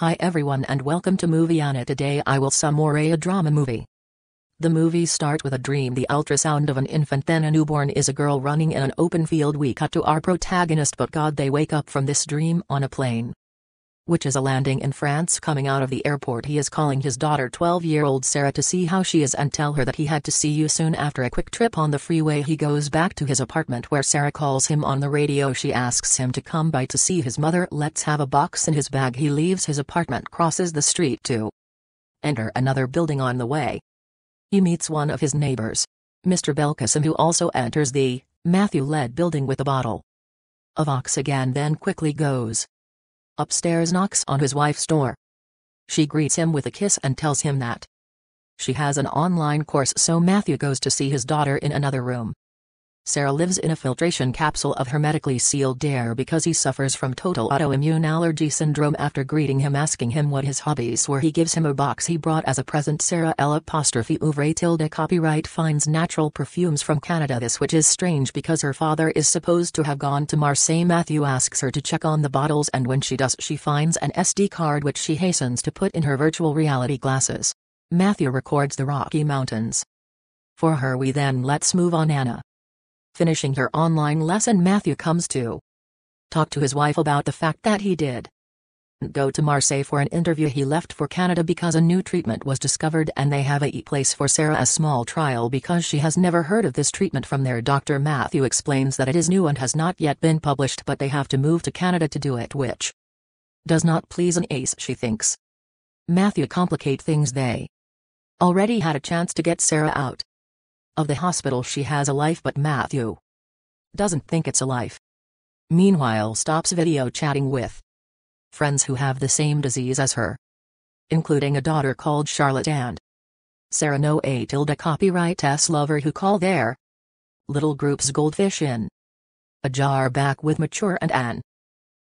Hi everyone and welcome to Moviana. Today I will summarize a drama movie. The movie start with a dream the ultrasound of an infant then a newborn is a girl running in an open field we cut to our protagonist but god they wake up from this dream on a plane which is a landing in France coming out of the airport he is calling his daughter 12-year-old Sarah to see how she is and tell her that he had to see you soon after a quick trip on the freeway he goes back to his apartment where Sarah calls him on the radio she asks him to come by to see his mother let's have a box in his bag he leaves his apartment crosses the street to enter another building on the way. He meets one of his neighbors, Mr. Belkacem who also enters the Matthew-led building with a bottle of oxygen then quickly goes upstairs knocks on his wife's door. She greets him with a kiss and tells him that she has an online course so Matthew goes to see his daughter in another room. Sarah lives in a filtration capsule of hermetically sealed air because he suffers from total autoimmune allergy syndrome after greeting him asking him what his hobbies were he gives him a box he brought as a present Sarah L apostrophe ouvre tilde copyright finds natural perfumes from Canada this which is strange because her father is supposed to have gone to Marseille Matthew asks her to check on the bottles and when she does she finds an SD card which she hastens to put in her virtual reality glasses. Matthew records the Rocky Mountains. For her we then let's move on Anna. Finishing her online lesson Matthew comes to. Talk to his wife about the fact that he did. Go to Marseille for an interview he left for Canada because a new treatment was discovered and they have a place for Sarah a small trial because she has never heard of this treatment from their doctor. Matthew explains that it is new and has not yet been published but they have to move to Canada to do it which does not please an ace she thinks. Matthew complicate things they already had a chance to get Sarah out of the hospital she has a life but Matthew doesn't think it's a life. Meanwhile stops video chatting with friends who have the same disease as her. Including a daughter called Charlotte and Sarah No A tilde copyright S lover who call their little groups goldfish in a jar back with Mature and Anne.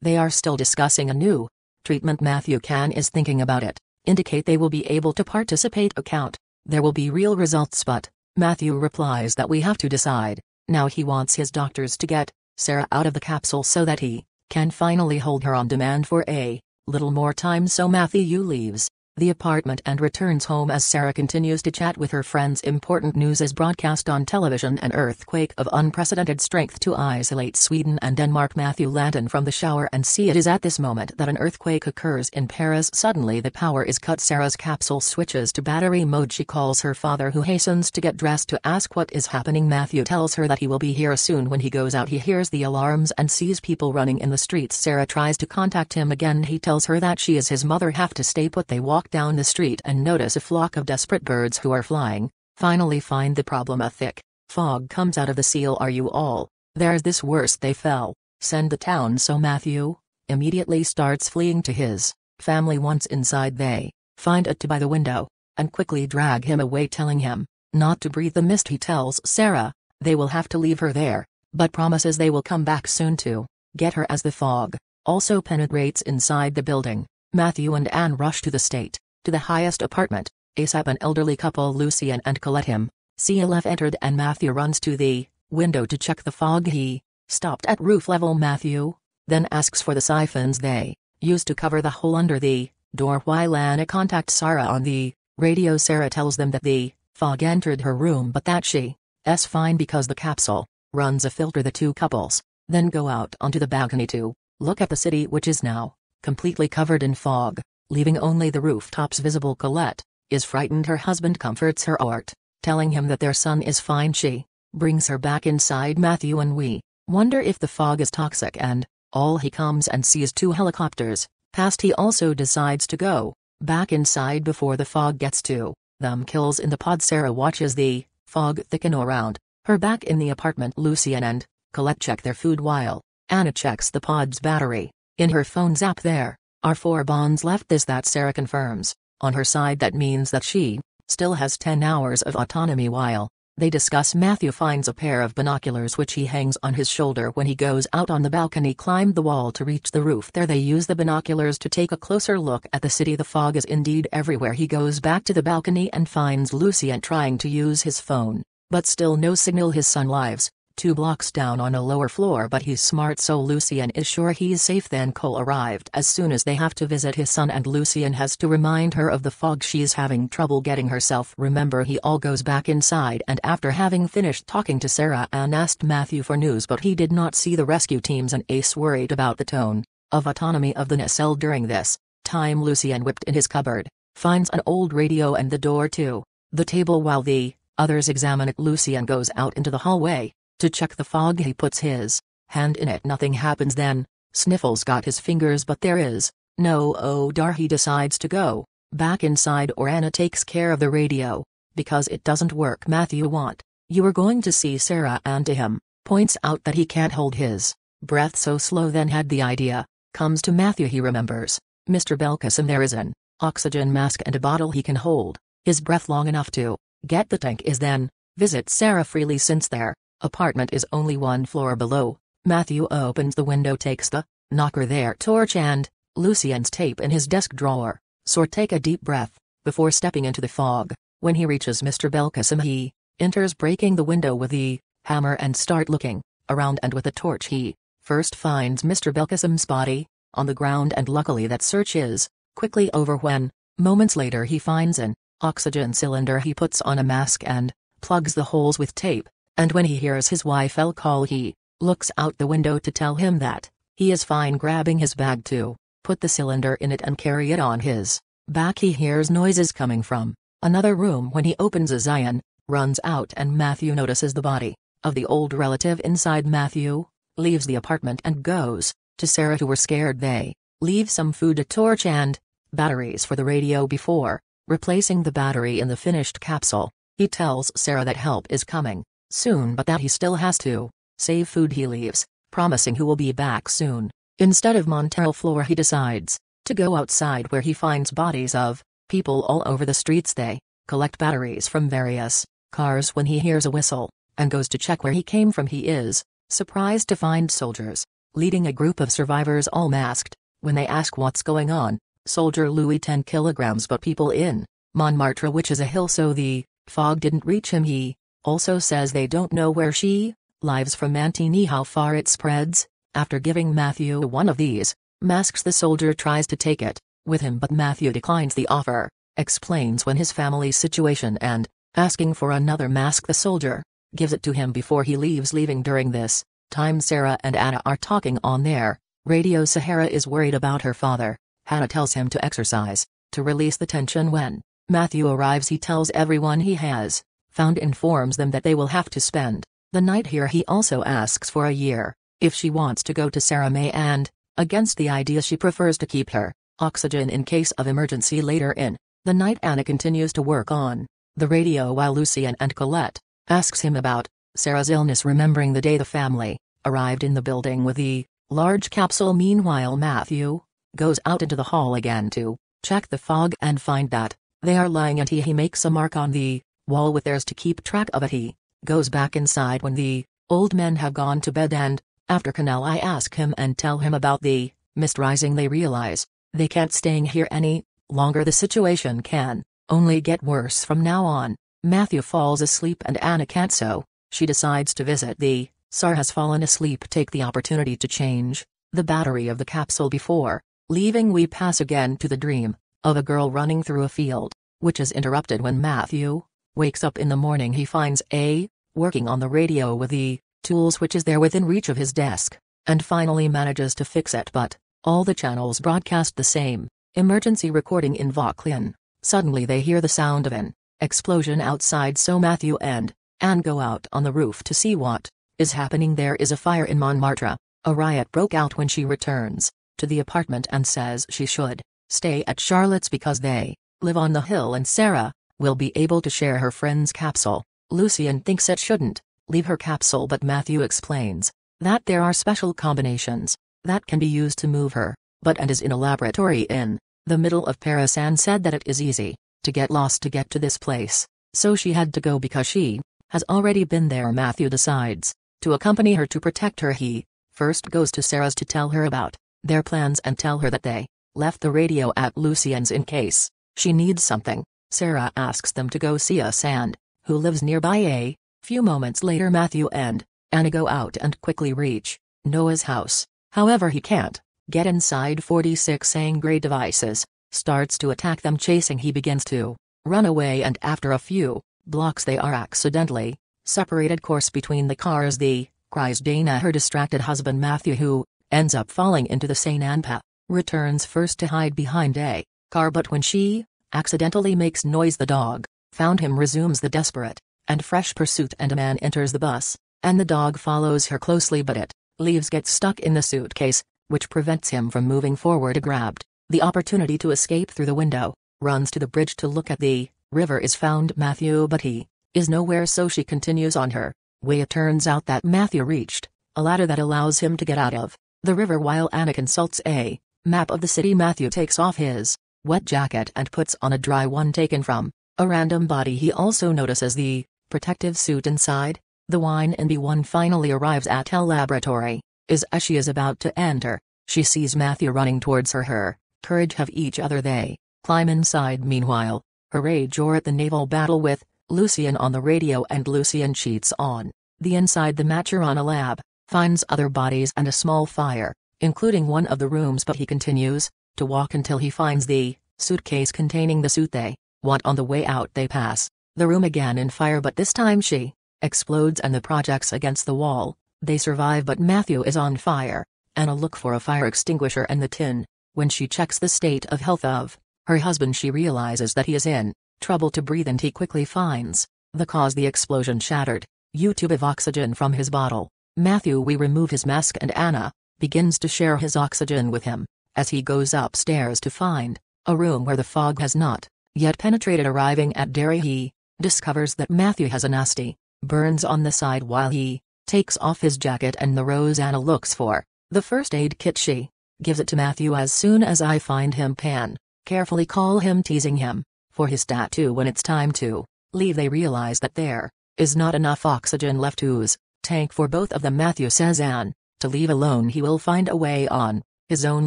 They are still discussing a new treatment Matthew Can is thinking about it, indicate they will be able to participate account, there will be real results but Matthew replies that we have to decide. Now he wants his doctors to get Sarah out of the capsule so that he can finally hold her on demand for a little more time so Matthew leaves the apartment and returns home as Sarah continues to chat with her friends. Important news is broadcast on television an earthquake of unprecedented strength to isolate Sweden and Denmark. Matthew Landon from the shower and see it is at this moment that an earthquake occurs in Paris. Suddenly the power is cut. Sarah's capsule switches to battery mode. She calls her father who hastens to get dressed to ask what is happening. Matthew tells her that he will be here soon. When he goes out he hears the alarms and sees people running in the streets. Sarah tries to contact him again. He tells her that she is his mother have to stay put. They walk walk down the street and notice a flock of desperate birds who are flying, finally find the problem a thick fog comes out of the seal. Are you all, there's this worse they fell, send the town. So Matthew, immediately starts fleeing to his family. Once inside they, find it to by the window, and quickly drag him away telling him, not to breathe the mist. He tells Sarah, they will have to leave her there, but promises they will come back soon to, get her as the fog, also penetrates inside the building, Matthew and Anne rush to the state, to the highest apartment, ASAP an elderly couple Lucien and Colette him, CLF entered and Matthew runs to the window to check the fog. He stopped at roof level. Matthew, then asks for the siphons they used to cover the hole under the door. While Anna contacts Sarah on the radio Sarah tells them that the fog entered her room but that she s fine because the capsule runs a filter. The two couples then go out onto the balcony to look at the city which is now completely covered in fog, leaving only the rooftops visible. Colette is frightened. Her husband comforts her art, telling him that their son is fine. She brings her back inside Matthew and we wonder if the fog is toxic and all he comes and sees two helicopters. Past he also decides to go back inside before the fog gets to them. Kills in the pod. Sarah watches the fog thicken around her back in the apartment. Lucien and Colette check their food while Anna checks the pod's battery. In her phone's app there. Are four bonds left this that Sarah confirms. On her side that means that she still has 10 hours of autonomy while they discuss Matthew finds a pair of binoculars which he hangs on his shoulder. When he goes out on the balcony climbed the wall to reach the roof. There they use the binoculars to take a closer look at the city. The fog is indeed everywhere. He goes back to the balcony and finds Lucien trying to use his phone, but still no signal. His son lives, two blocks down on a lower floor but he's smart so Lucien is sure he's safe. Then Cole arrived. As soon as they have to visit his son and Lucien has to remind her of the fog she's having trouble getting herself. Remember he all goes back inside and after having finished talking to Sarah Ann asked Matthew for news but he did not see the rescue teams and Ace worried about the tone of autonomy of the nacelle during this time. Lucien whipped in his cupboard, finds an old radio and the door to the table while the others examine it. Lucien goes out into the hallway, to check the fog he puts his hand in it. Nothing happens then, Sniffles got his fingers but there is no odor. He decides to go back inside. Or Anna takes care of the radio, because it doesn't work. Matthew want, you are going to see Sarah and to him, points out that he can't hold his breath so slow then had the idea, comes to Matthew he remembers, Mr. Belkacem there is an oxygen mask and a bottle he can hold, his breath long enough to get the tank is then, visit Sarah freely since there Apartment is only one floor below. Matthew opens the window takes the knocker there torch and Lucien's tape in his desk drawer. Sort take a deep breath before stepping into the fog. When he reaches Mr. Belkacem he enters breaking the window with the hammer and start looking around and with a torch he first finds Mr. Belkacem's body on the ground and luckily that search is quickly over when moments later he finds an oxygen cylinder he puts on a mask and plugs the holes with tape and when he hears his wife El call he looks out the window to tell him that he is fine grabbing his bag to put the cylinder in it and carry it on his back. He hears noises coming from another room. When he opens a Zion, runs out and Matthew notices the body of the old relative inside. Matthew, leaves the apartment and goes to Sarah who were scared. They leave some food a torch and batteries for the radio before replacing the battery in the finished capsule. He tells Sarah that help is coming soon but that he still has to save food he leaves, promising he will be back soon. Instead of Montero floor he decides to go outside where he finds bodies of people all over the streets. They collect batteries from various cars when he hears a whistle and goes to check where he came from. He is surprised to find soldiers leading a group of survivors all masked. When they ask what's going on soldier Louis 10 kilograms but people in Montmartre which is a hill so the fog didn't reach him he also says they don't know where she lives from Mantini how far it spreads. After giving Matthew one of these masks, the soldier tries to take it with him, but Matthew declines the offer, explains when his family's situation and asking for another mask. The soldier gives it to him before he leaves. Leaving during this time, Sarah and Anna are talking on their radio. Sahara is worried about her father. Hannah tells him to exercise to release the tension when Matthew arrives. He tells everyone he has found informs them that they will have to spend the night here. He also asks for a year, if she wants to go to Sarah May and, against the idea she prefers to keep her, oxygen in case of emergency later in the night Anna continues to work on the radio while Lucien and Colette asks him about Sarah's illness remembering the day the family arrived in the building with the large capsule meanwhile Matthew goes out into the hall again to check the fog and find that they are lying and he, he makes a mark on the wall with theirs to keep track of it. He goes back inside when the old men have gone to bed and, after Canal I ask him and tell him about the mist rising. They realize, they can't staying here any longer. The situation can only get worse from now on. Matthew falls asleep and Anna can't so, she decides to visit. The Sar has fallen asleep. Take the opportunity to change the battery of the capsule before leaving. We pass again to the dream of a girl running through a field, which is interrupted when Matthew Wakes up in the morning he finds A, working on the radio with the tools which is there within reach of his desk, and finally manages to fix it but, all the channels broadcast the same, emergency recording in Vauclin. Suddenly they hear the sound of an explosion outside so Matthew and Anne go out on the roof to see what is happening there is a fire in Montmartre. A riot broke out when she returns to the apartment and says she should stay at Charlotte's because they live on the hill and Sarah will be able to share her friend's capsule. Lucien thinks it shouldn't leave her capsule but Matthew explains that there are special combinations that can be used to move her, but and is in a laboratory in the middle of Paris and said that it is easy to get lost to get to this place, so she had to go because she has already been there Matthew decides to accompany her to protect her he first goes to Sarah's to tell her about their plans and tell her that they left the radio at Lucien's in case she needs something. Sarah asks them to go see a Sand, who lives nearby a few moments later Matthew and Anna go out and quickly reach Noah's house. However he can't get inside 46 angry devices, starts to attack them chasing he begins to run away and after a few blocks they are accidentally separated course between the cars the cries Dana her distracted husband Matthew who ends up falling into the St. Anpa, returns first to hide behind a car but when she accidentally makes noise the dog found him resumes the desperate and fresh pursuit and a man enters the bus and the dog follows her closely but it leaves gets stuck in the suitcase which prevents him from moving forward. Grabbed the opportunity to escape through the window runs to the bridge to look at the river is found. Matthew but he is nowhere so she continues on her way. It turns out that Matthew reached a ladder that allows him to get out of the river while Anna consults a map of the city. Matthew takes off his wet jacket and puts on a dry one taken from a random body. He also notices the protective suit inside. The wine and B1 finally arrives at Hell Laboratory. Is as she is about to enter she sees Matthew running towards her. Her courage have each other. They climb inside. Meanwhile her rage or at the naval battle with Lucien on the radio and Lucien cheats on the inside. The Maturana lab, finds other bodies and a small fire, including one of the rooms but he continues to walk until he finds the suitcase containing the suit they want. On the way out they pass the room again in fire but this time she explodes and the projects against the wall, they survive but Matthew is on fire, Anna look for a fire extinguisher and the tin, when she checks the state of health of her husband she realizes that he is in trouble to breathe and he quickly finds the cause the explosion shattered. U tube of oxygen from his bottle. Matthew we remove his mask and Anna begins to share his oxygen with him as he goes upstairs to find a room where the fog has not yet penetrated arriving at Derry he discovers that Matthew has a nasty burns on the side while he takes off his jacket and the rose Anna looks for. The first aid kit she gives it to Matthew as soon as I find him pan carefully call him teasing him for his tattoo when it's time to leave. They realize that there is not enough oxygen left to's tank for both of them. Matthew says Anne, to leave alone he will find a way on his own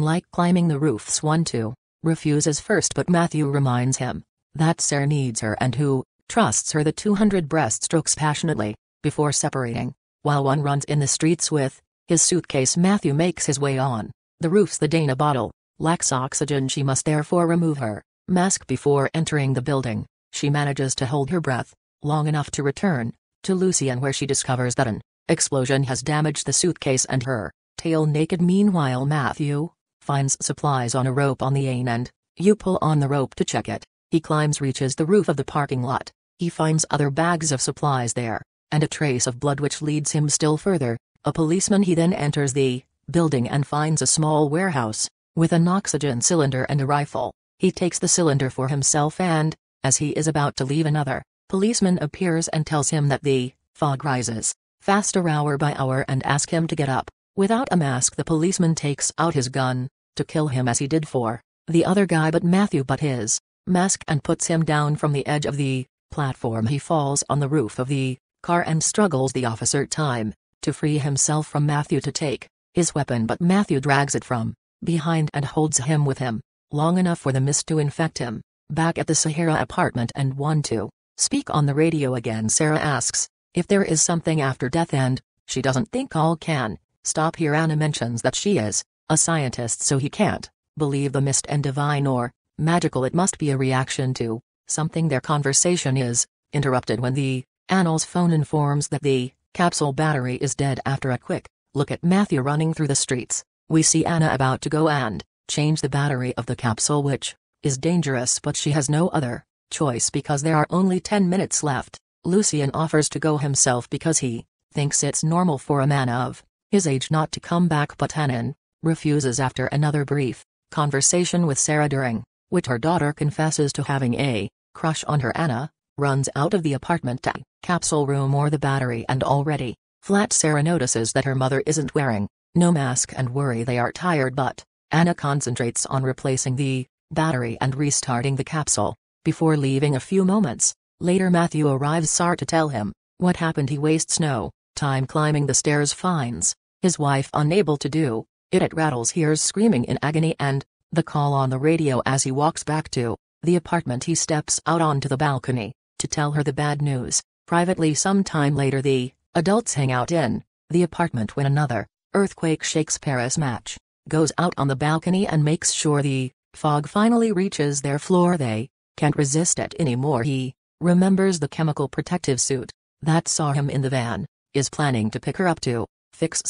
like climbing the roofs one two refuses first but Matthew reminds him that Sarah needs her and who trusts her the 200 breaststrokes passionately before separating. While one runs in the streets with his suitcase Matthew makes his way on the roofs. The Dana bottle lacks oxygen. She must therefore remove her mask before entering the building, she manages to hold her breath, long enough to return, to Lucien where she discovers that an explosion has damaged the suitcase and her, tail naked. Meanwhile Matthew, finds supplies on a rope on the ain end, you pull on the rope to check it, he climbs reaches the roof of the parking lot, he finds other bags of supplies there, and a trace of blood which leads him still further, a policeman he then enters the building and finds a small warehouse, with an oxygen cylinder and a rifle. He takes the cylinder for himself and, as he is about to leave another, policeman appears and tells him that the fog rises. Faster hour by hour and ask him to get up. Without a mask the policeman takes out his gun, to kill him as he did for the other guy but Matthew but his mask and puts him down from the edge of the platform he falls on the roof of the car and struggles the officer time to free himself from Matthew to take his weapon but Matthew drags it from behind and holds him with him long enough for the mist to infect him. Back at the Sahara apartment and want to speak on the radio again Sarah asks, if there is something after death and, she doesn't think all can, stop here. Anna mentions that she is, a scientist so he can't, believe the mist and divine or, magical. It must be a reaction to, something. Their conversation is, interrupted when the, Annal's phone informs that the, capsule battery is dead. After a quick, look at Matthew running through the streets, we see Anna about to go and, change the battery of the capsule which is dangerous but she has no other choice because there are only 10 minutes left. Lucien offers to go himself because he thinks it's normal for a man of his age not to come back but Hanan refuses after another brief conversation with Sarah during which her daughter confesses to having a crush on her Anna, runs out of the apartment to capsule room or the battery and already flat Sarah notices that her mother isn't wearing no mask and worry they are tired but Anna concentrates on replacing the battery and restarting the capsule. Before leaving a few moments, later Matthew arrives Sar to tell him what happened he wastes no time climbing the stairs finds his wife unable to do. It at Rattles hears screaming in agony and the call on the radio as he walks back to the apartment. He steps out onto the balcony to tell her the bad news. Privately some time later the adults hang out in the apartment when another earthquake shakes Paris match, goes out on the balcony and makes sure the fog finally reaches their floor. They can't resist it anymore. He remembers the chemical protective suit that saw him in the van, is planning to pick her up to fix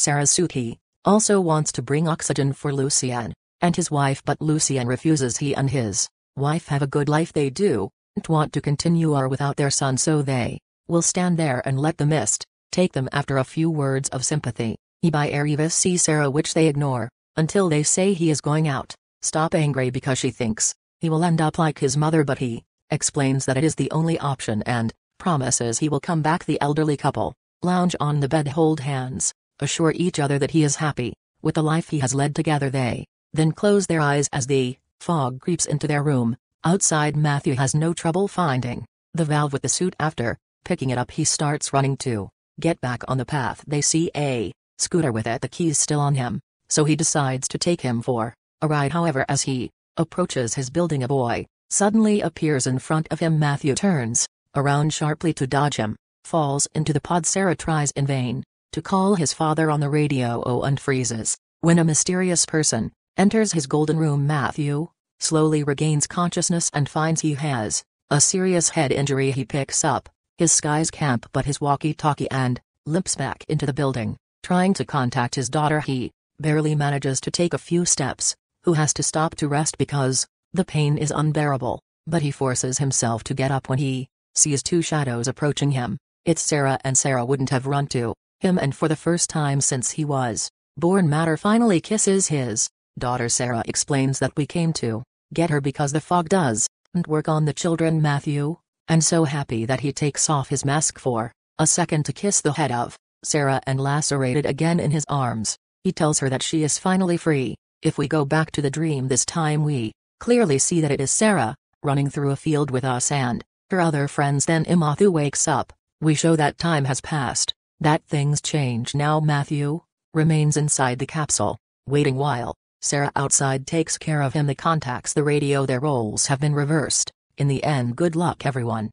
he also wants to bring oxygen for Lucien and his wife but Lucien refuses. He and his wife have a good life. They do, want to continue or without their son so they will stand there and let the mist take them after a few words of sympathy. He by Arivis see Sarah which they ignore, until they say he is going out, stop angry because she thinks he will end up like his mother but he explains that it is the only option and promises he will come back. The elderly couple, lounge on the bed hold hands, assure each other that he is happy, with the life he has led together. They, then close their eyes as the fog creeps into their room, outside Matthew has no trouble finding the valve with the suit. After, picking it up he starts running to get back on the path. They see a scooter with it the keys still on him, so he decides to take him for a ride. However as he approaches his building a boy suddenly appears in front of him. Matthew turns around sharply to dodge him, falls into the pod Sarah tries in vain to call his father on the radio and freezes when a mysterious person enters his golden room. Matthew slowly regains consciousness and finds he has a serious head injury. He picks up his skies camp but his walkie-talkie and limps back into the building, trying to contact his daughter. He barely manages to take a few steps, who has to stop to rest because the pain is unbearable, but he forces himself to get up when he sees two shadows approaching him. It's Sarah and Sarah wouldn't have run to him and for the first time since he was born Matter finally kisses his daughter Sarah explains that we came to get her because the fog does and work on the children Matthew and so happy that he takes off his mask for a second to kiss the head of Sarah and lacerated again in his arms. He tells her that she is finally free. If we go back to the dream this time we clearly see that it is Sarah, running through a field with us and her other friends then Imathu wakes up, we show that time has passed, that things change now Matthew, remains inside the capsule, waiting while, Sarah outside takes care of him the contacts the radio their roles have been reversed. In the end good luck everyone.